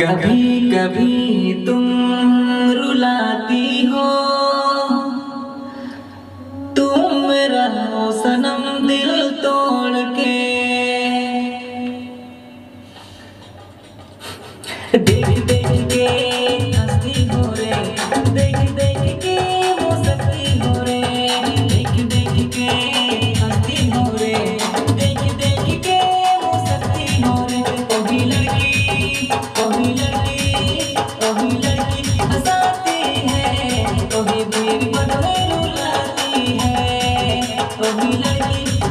कभी कभी तुम रुलाती हो। तुम मेरा सनम दिल तोड़ के। देख देख के हंसती हो रे, देख देख मिलेगी